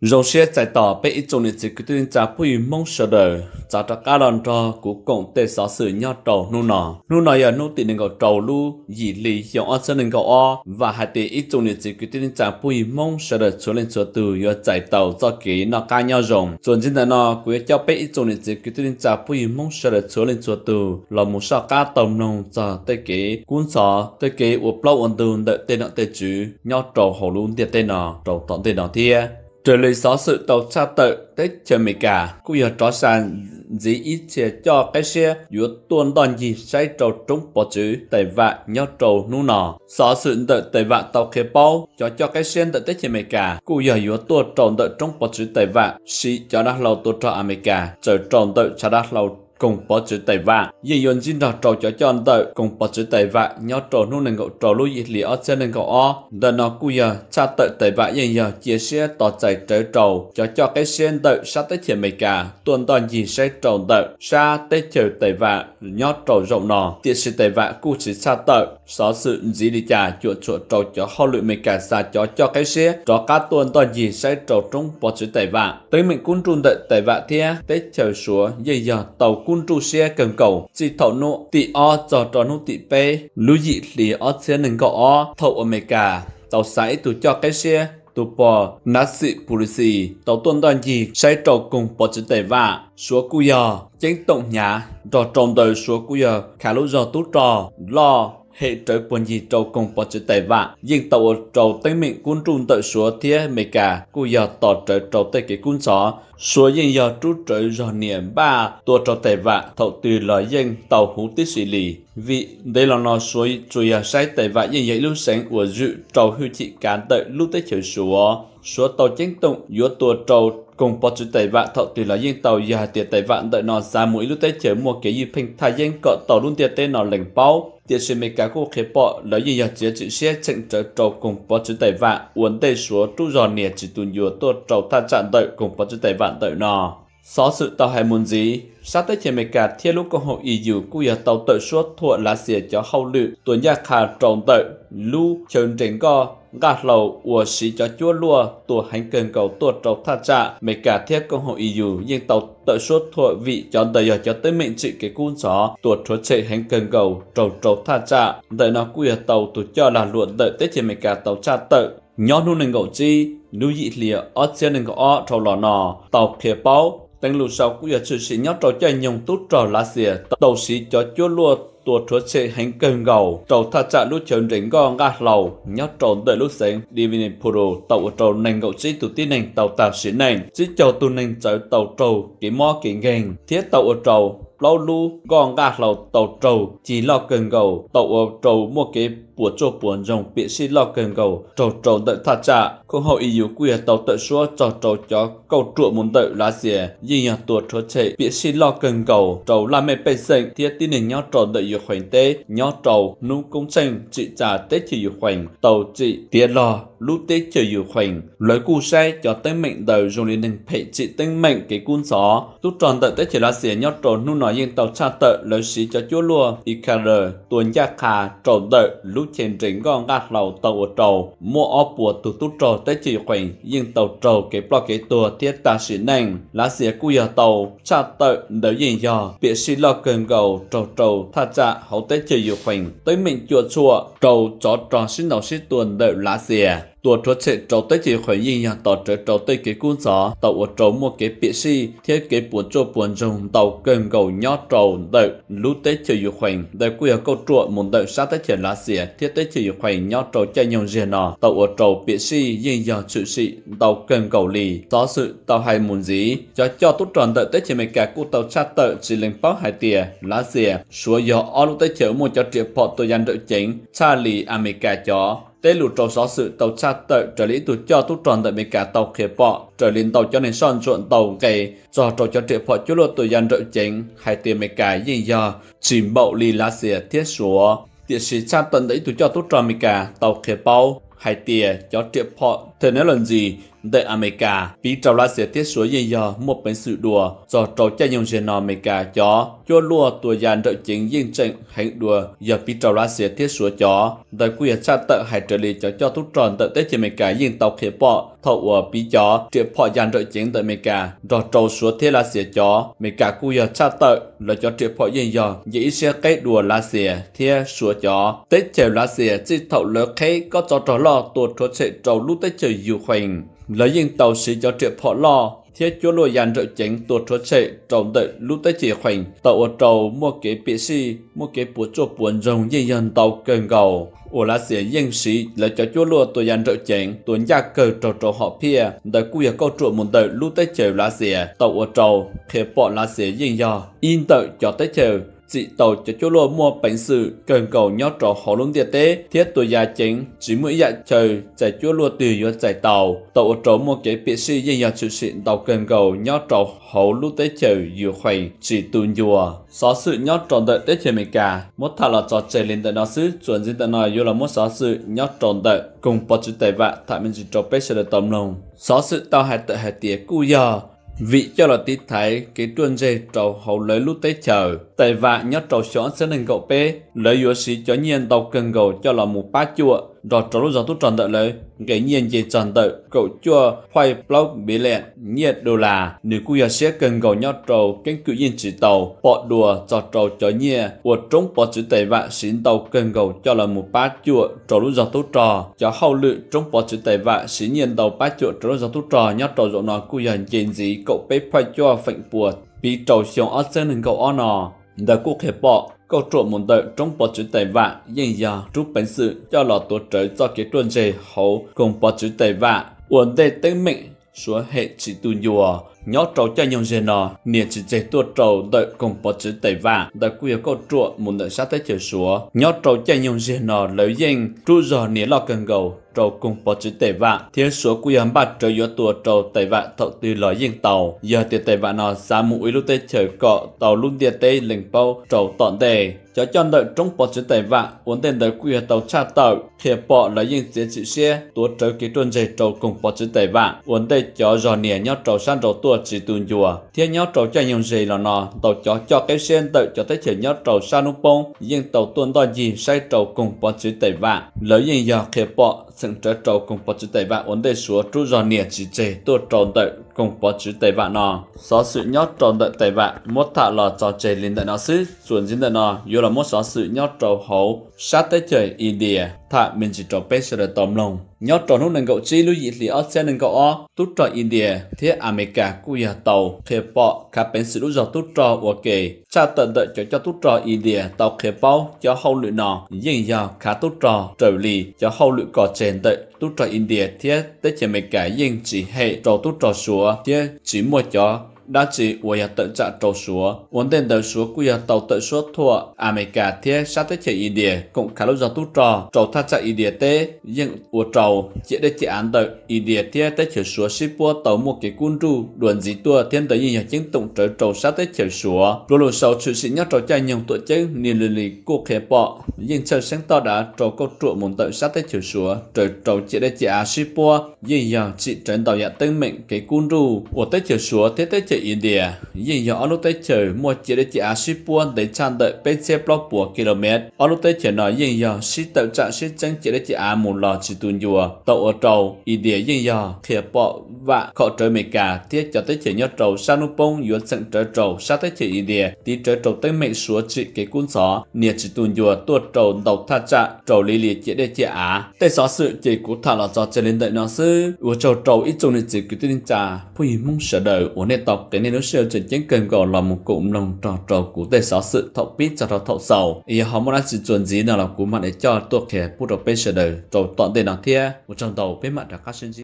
rồi sẽ giải tỏ bệ ít trong lịch sử của tuyên trả bùi mong sở đời trả trả cá đòn trò của cộng tệ sở sử nhau trầu nụ nọ Nụ nọ giờ nụ tị nên gọi trầu lưu, dị lì hiệu ở chân nên gọi o và hai tị ít trong lịch sử của tuyên trả bùi mong sở đời số lên số từ giờ giải tàu cho kỹ nọ ca nhau rồng chuẩn chính là nó của cho bệ ít trong lịch sử của tuyên trả bùi mong sở đời số lên số từ. Là một sao cá tàu nông cho tê kế cuốn sọ tê kế ụp lâu ổn định đợi tên nọ tê chứ, nhau trầu hồ luôn tiền tên nọ trầu tọn tên nọ thia trở lại xó sự tàu xa tự tết chờ mày cả. Cũng giờ rõ ràng dĩ ý chế cho cái xe, giữa tuần đoàn gì sai trâu trúng bỏ chữ tại vạ nhau trâu nu nọ xó sự tự tại vạ tàu khế bao cho cho cái xe tự tết chờ mày cả. Cũng giờ giữa tuần trâu tự trúng bỏ chữ tại vạ sĩ cho đắt lâu tuần cho America chờ trâu tự cho đắt lâu cùng bỏ chữ tài vạ. Yên yon jin ra trò cho cho anh tới cùng bỏ chữ tài vạ nhau trâu nu nên cậu trò lúc gì lì ở trên nên cậu o đợt nó cú giờ, cha tự tài vạ yên giờ chia sẻ tỏ chạy trở trầu. Cho cho cái sen tự sát tới thiệt mày cả. Tuần toàn gì sẽ trầu tự sa tới chữ tài vạ nhớ trò rộng nọ tiệt sự tài vạ, cú chỉ cha tự sở sự gì đi chả chuột chuột trâu cho họ luyện mày cả xa cho cho cái xe cho cá tuần toàn gì sẽ trâu trung bỏ chữ tài vạ. Tới mình cũng trung đợi tài vạ thế tết chờ xuống dây giờ tàu cung trụ xe cần cầu. Chỉ thầu nụ tị o cho cho nụ tị pê. Lưu dị lì o xe nâng gọ o thầu ở mê cả tàu sải tụ cho cái xe tụ bò, nát sĩ polisi tàu tuần toàn gì sẽ trâu cùng bỏ chữ tài vạ. Số cú giờ chính tổng nhà trò trồng đời số cú giờ khả lúc giờ tú trò, lo hệ trở quân gì trâu cùng bỏ chữ tài vạ nhưng tàu trâu tên mình quân trung tự số thế mê cả cú giờ tỏ trở trâu tây cái quân xó số dân giờ trú trở giờ niệm ba, tua trâu tài vạ thậu từ lời dân tàu hú tí xử lý vì đây là nó số chủ yếu sai tài vạ dân dạy lưu sáng của dự trâu hưu trị cán tự lúc tới chiều số số tàu chính tụng giữa tua trâu cùng bỏ chữ tài vạn thọ tùy là yên tàu, giờ tiệt tài vạn đợi nó ra mũi. Lúc tới chờ mua cái gì phình thay yên cọ tàu luôn tiệt tên nó lệnh bao. Tiệt sự mấy cái cô khế bỏ lấy gì giờ chỉ chữ xe chỉnh trở trâu cùng bỏ chữ tài vạn, uốn tây số tu giò nè chỉ tuần vừa tô trâu tha chặn đợi. Cùng bỏ chữ tài vạn đợi nó. Xó sự tàu hay muốn gì? Sát tới chỉ mấy cả thiên lúc công hội ý cũng giờ tàu tự suốt thuận là xỉa cho hậu lự. Tuần gia khả trồng tự lu chờ trình co gạt lầu của sĩ cho chúa lua tù hành cần cầu tuột trâu tha trạ, mấy cả thiết công hội eu nhưng tàu tự suốt thuộc vị cho đời giờ cho tới mệnh trị cái cuốn gió. Tuột chúa chạy hành cần cầu trâu trâu tha trạ, đợi nó quy tàu tù cho là luận đợi tới thì mấy cả tàu cha tự nhỏ nu nâng gậu chi, nu dị lìa ở trên nâng gậu trâu lò nò. Tàu kia bao Tên lù sau quy giờ sự sĩ nhớ trò cho nhung tút trò lá xìa. Tàu sĩ cho chúa lua tua chúa chế hành cơn gầu trò tha trả lúc chấn rỉnh gò ngã lầu nhớ trốn đợi lúc sáng. Đi viên pro tàu ở trò nành gậu sĩ tụ tí nành, tàu tàu sĩ nành. Chỉ cho tu nành trở tàu trâu cái mò cái gành. Thiết tàu ở trâu lâu lu gòn gà lâu tàu trầu, chỉ lo cần cầu tàu trầu mua cái bùa cho buồn rồng bị xí lo cần cầu trầu trầu đợi thà trả không hậu ý yếu quy tàu tự xua cho trầu cho cầu trụ muốn đợi lá xìa nhưng nhà tuột cho chạy bị xí lo cần cầu trầu là mẹ bê sinh thiết tin nên nhau trầu đợi yếu khoảnh tế. Nhau trầu nu công sinh chị trả tết chỉ yếu khoảnh. Tàu chị tiết lo lúc tết chờ yếu khoảnh lời cụ xe cho tên mệnh đời dùng lên nên phải trị tên mệnh cái cuốn gió lúc tròn đợi tết chỉ là xỉa nhau trầu nu nói yên tàu cha tự lời xí cho chúa lùa ikr tuần gia khà trổ đợi, lúc trên trình gòn gạt lầu tàu ở trầu. Mua ó bùa tụ tụ trầu tế chỉ khoảnh yên tàu trầu cái bọ cái tua thiết ta xỉ nành lá xỉa cụ giờ tàu, cha tự đỡ gì dò bị xí lo cơn gầu, trầu trầu, tha cha hậu tế chỉ khoảnh. Tới mệnh chùa chùa, trầu chó tròn xin đầu sĩ tuần đợi lá xỉa tua chúa sẽ trâu tới chỉ khỏi yin ya tàu trở trâu tới cái cuốn gió tàu ở trâu một cái bị si thiết kế buồn cho buồn dùng tàu cần cầu nhó trâu đợi lú tới chỉ yu khoảnh đợi quy câu chuột muốn đợi sát tới chỉ lá xỉa thiết tới chỉ yu khoảnh nhó trâu chạy nhông riêng nọ tàu ở trâu bị si yin ya chữ sĩ tàu cần cầu lì gió sự tàu hay muốn gì cho cho tốt tròn đợi tới chỉ mấy cả cụ tàu sát tự chỉ lên bao hai tia lá xỉa số giờ ở lúc tới chở muốn cho triệt bỏ tôi dành đội chính Charlie America cho tế lũ trâu gió sự tàu cha tợ trở lý tụ cho tu tròn tại mấy cả tàu khía bọ trở lên tàu cho nên son chuộn tàu gầy, do trâu cho triệu phọ chú lô tụ dân rợ chính hay tiền mấy cả gì do chìm bậu lì lá xìa thiết sủa tiệt sĩ cha tận đấy tụ cho tu tròn mấy cả tàu khía bao hay tiền cho triệu phọ thế nếu lần gì, tại America bị trâu là sẽ tiết số dây giờ một bên sự đùa, do trò cha nhung trên America chó. Cho lùa tuổi dàn đợi chính yên trận hành đùa, giờ bị trâu là sẽ tiết số chó. Tại quy cha tợ hải trở lý cho cho thúc tròn tợ tết trên America yên tàu khế bọ thầu ở bị chó. Triệu phò dàn đợi chính tại America, do trâu số thế là sẽ chó. America quy cha tợ, là cho triệu phò yên giờ dễ sẽ cái đùa lá sẽ thế số chó. Tết chờ lá sẽ chỉ thầu lỡ khế, có cho trò lo tuổi trò sẽ trâu lúc tết sự yêu hoành lấy những tàu sĩ cho triệu phó lo thiết chúa lùi dàn trợ chính tuột chúa chạy trọng đợi lúc tới chỉ khoảnh tàu ở trầu mua kế bị si, mua kế bố chỗ buồn rồng dây dân tàu cần cầu ổ lá xỉa dân sĩ là cho chúa lùa tôi dàn trợ chính tôi nhà cờ trầu trầu họ pia đợi cú ya câu trụ một đợi lúc tới chờ lá xỉa tàu ở trầu khi bỏ lá xỉa dân do. In đợi cho tới chờ chỉ tàu cho chỗ lô mua bánh sự cần cầu nhót trò họ luôn địa tế. Thiết tuổi gia chính, chỉ mỗi dạ trời chạy chỗ lô từ vô chạy tàu. Tàu ở chỗ mua cái biệt sĩ dân nhà sự xịn tàu cần cầu nhót trò họ lúc tế trời vừa khoảnh, chỉ tuôn dùa xó sự nhót tròn đợi tế trời mình cả một thà là cho chơi lên tới nó xứ, chuẩn gì tới nói vô là một xó sự nhót tròn đợi. Cùng bỏ chữ tài vạ thả mình chỉ cho bế sẽ được tóm lòng xó sự tao hạt tự hạt tía cu giờ vị cho là tí thấy cái tuần dây trầu hậu lấy lúc tế chờ tại vạ nhớ trầu xóa sẽ nên gậu bê lấy yếu sĩ cho nhiên tàu cần gầu cho là một bát chua rồi trở lúc giờ tôi trần đợi lấy cái nhiên gì trần đợi cậu chua khoai blog bị lẹn, nhiệt đồ là nếu cú giờ sẽ cần gầu nhau trầu cánh cự nhiên chỉ tàu, bỏ đùa cho trầu cho nhiên của trống bỏ chữ tẩy vạ xin tàu cần gầu cho là một bát chua trở lúc giờ tôi trò, cho hậu lự trống bỏ chữ tẩy vạ xin nhiên tàu bát chua trở lúc giờ tôi trò nhau trầu rộng nó cú yên chuyện gì cậu bế phải cho phệnh buộc bị trầu xuống ở trên hình cậu ở nọ đã cố khép bỏ câu trộm muốn đợi trong bộ chữ tài vạ yên giờ trúc bánh sự cho lọ tổ trời cho cái tuần dề hậu cùng bộ chữ tài vạ. Ổn định tính mệnh số hệ chỉ tu nhùa nhớ trâu cho nhau gì nọ. Nè chỉ chế tua trâu, đợi cùng bỏ chữ tẩy vạ đợi quy câu trụa, muốn đợi sát tới chiều xúa. Nhớ trâu cho nhau gì nọ, lấy yên tru giờ niệm lo cần gầu. Trâu cùng bỏ chữ tẩy vạ thiên số quy hàm bạc trời yếu tua trâu tẩy vạ thọ từ lối yên tàu. Giờ tiền tẩy vạ nó giá mũi lúc tới trời cọ, tàu luôn địa tây lệnh bao trâu tọn đề cho cho đợi trong bỏ chữ tẩy vạ ổn tên đợi quy tàu cha tàu. Khi bỏ lấy yên chế chữ xe tua trâu ký tuần dây trâu cùng bỏ chữ tẩy vạ ổn tên cho giò nè nhau trâu san trâu tua chỉ tuần chùa thiên nhau trầu cho nhau gì là nó? Tàu cho cho cái sen tự cho tới chỉ nhau trầu sa nung bông yên tàu tuần đo gì sai trầu cùng bọn chữ tẩy vạn lấy yên giờ khép bỏ sừng trở trâu cùng bỏ chữ tẩy vạn ổn đề số trụ giò nìa chỉ chế tua tròn đợi cùng bỏ chữ tẩy vạn nò. Gió sự nhót tròn đợi tẩy vạn mốt thả lò cho chế lên đợi nó xứ chuẩn dính đợi nò yêu là mốt xó sự nhót trâu hậu sát tới trời India thả mình chỉ trâu bế sẽ được tóm lòng nhót tròn hút nâng cậu chi lưu dị lý ở xe nâng cậu o tút trò India thế America cú ya tàu khế bọ khá bến sự lúc giờ tút trò ok cha tận đợi cho cho tu trò India tàu khế bao cho hậu lụy nọ. Nhưng giờ khá tu trò, trở lì cho hậu lụy có chèn đợi. Tu trò India thiết tới chỉ cái nhưng chỉ hệ trò tu trò súa thiết chỉ mua cho đã chỉ 我要等着周说，稳定的说故要到等说托，阿美加贴杀得起一点，共卡路着都着，周他在一点的，因我周接的这安的一点贴的起说是波到莫给关注，轮子多天的应要经动着周杀得起说，罗罗手出是要周家用ตัว真，你里里过开报，因车生到达周个做门的杀得起说，周周接的这安是波，因要只真到要登门给关注，我的起说，贴的起 India, nhưng giờ ở lúc tới trời mua chỉ để chỉ ship buôn để chăn đợi bên xe block của km. Ở lúc tới trời nói nhưng giờ sĩ tàu trạng sĩ chân chỉ để chỉ áp một lò chỉ tuần dùa. Tàu ở trầu, India nhưng giờ khịa bỏ và khổ trời mệt cả thiết cho tới trời nhớ trầu sang nút bông yếu sẵn trời trầu sát tới trời India tí trời trầu tới mệt xuống chỉ cái cuốn gió nhiệt chỉ tuần dùa tuột trầu đầu thắt chạ trầu lý lý chỉ để chỉ áp. Tại sao sự chỉ của thả là do trên lên đợi nó sư. Ủa trầu trầu ít trong nên chỉ cứ tin phu Phụ mong sợ đời uống nét tộc cái nên nó sẽ chỉ chính cần gọi là một cụm lòng trò trò của tây sáu sự thọ biết cho nó thọ sầu ý họ muốn chỉ chuẩn gì nào là của mặt để cho tôi kẻ bút đầu bây giờ đời trò toàn tên nào thế một trong đầu bên mặt là các sinh